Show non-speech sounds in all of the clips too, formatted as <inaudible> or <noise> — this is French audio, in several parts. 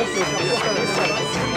Gracias.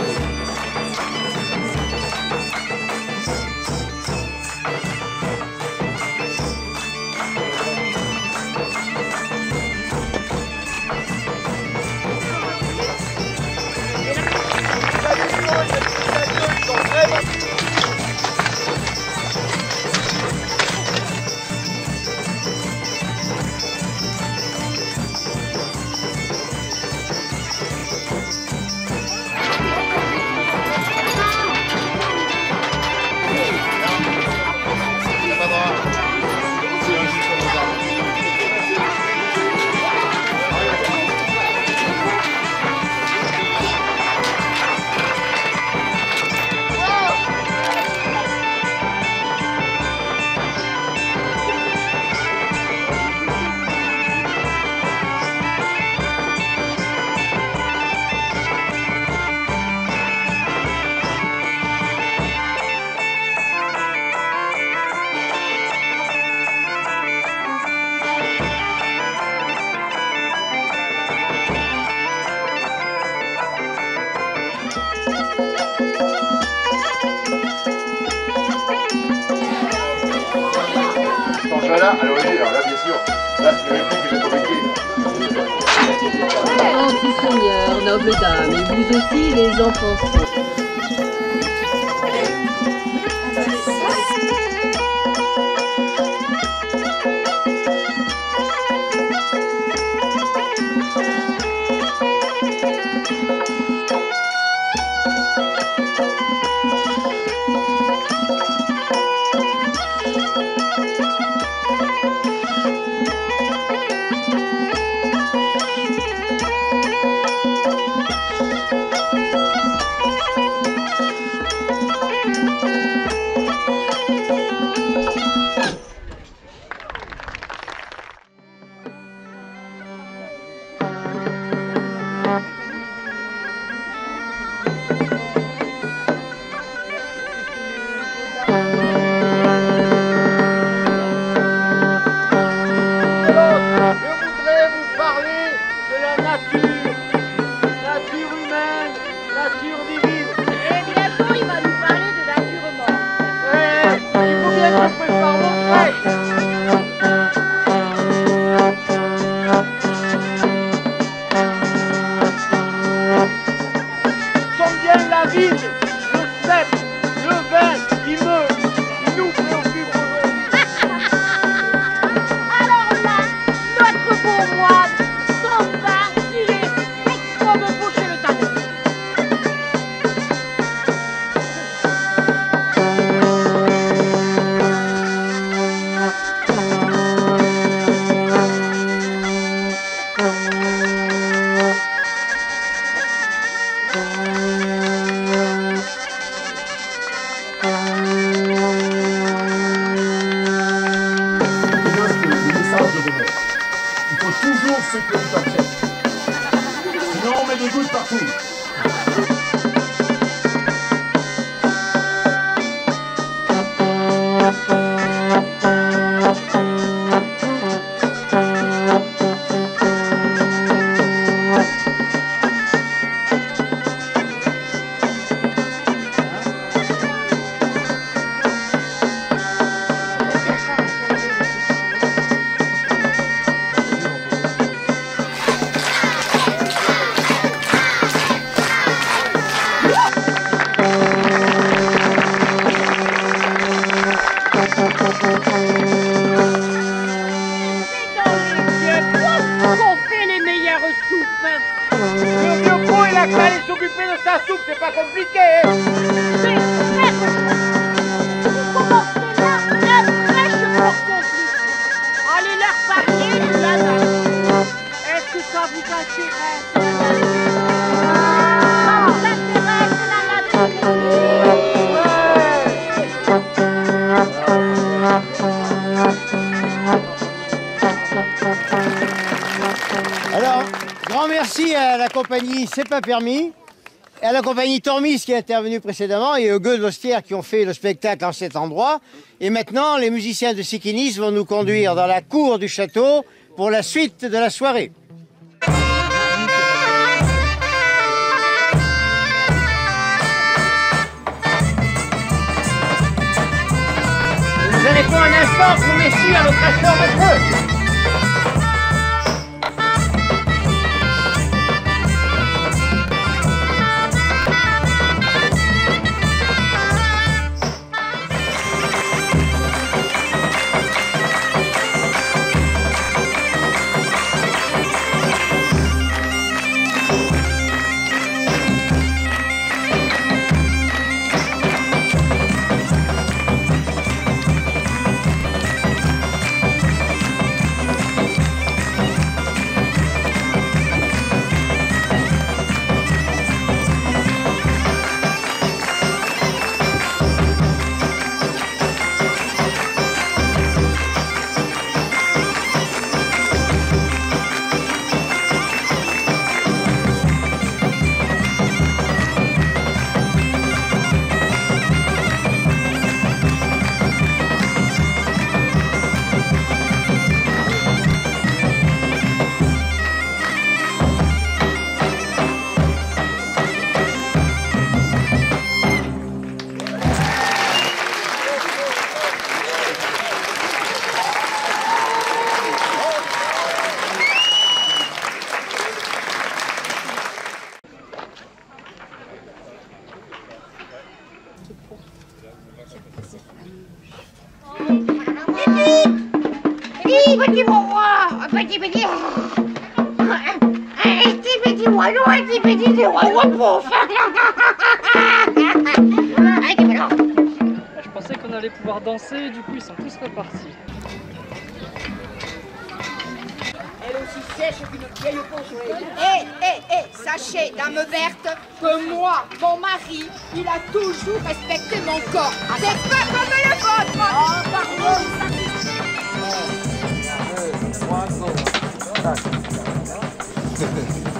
Là, alors oui, alors là, bien sûr, là, c'est le que j'ai fabriqué. Oh, Seigneur, noble dame, et vous aussi, les enfants Por favor. Sinon, on C'est pas permis, à la compagnie Tormis qui est intervenue précédemment, et aux gueux de l'Ostière qui ont fait le spectacle en cet endroit. Et maintenant, les musiciens de Sikinis vont nous conduire dans la cour du château pour la suite de la soirée. Nous arrêtons un instant pour messieurs notre de feu. Petit, petit moi, petit, petit. Petit, petit oiseau, petit, petit oiseau. Je pensais qu'on allait pouvoir danser, du coup ils sont tous repartis. Elle aussi sèche qu'une vieille dame verte, que moi, mon mari, il a toujours respecté mon corps. C'est pas comme le vôtre. Oh, pardon. <laughs>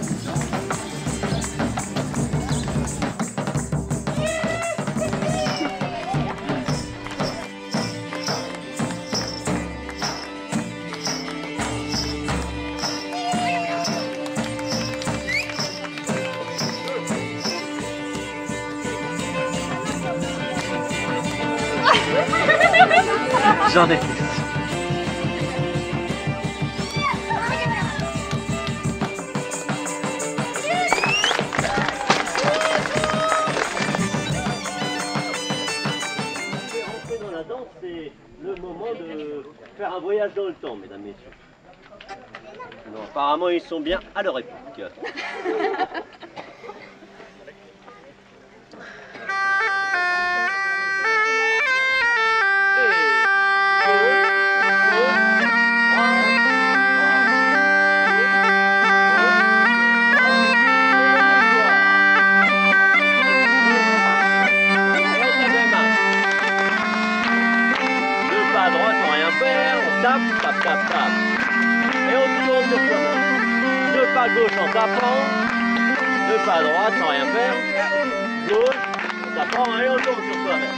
j'en ai fait. c'est le moment de faire un voyage dans le temps, mesdames, messieurs. Apparemment, ils sont bien à leur époque. <laughs> gauche en tapant, deux pas à droite sans rien faire, gauche, on tapant et on tourne sur soi-même.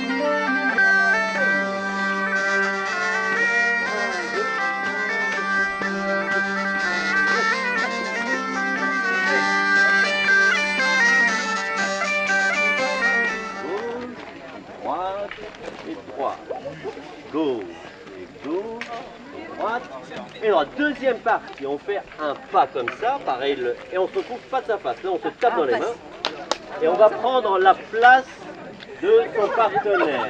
Gauche, droite et droite. Gauche et gauche et et droite. Deuxième partie, on fait un pas comme ça, pareil, le- et on se retrouve face à face. Là, on se tape dans les mains et on va prendre la place de son partenaire.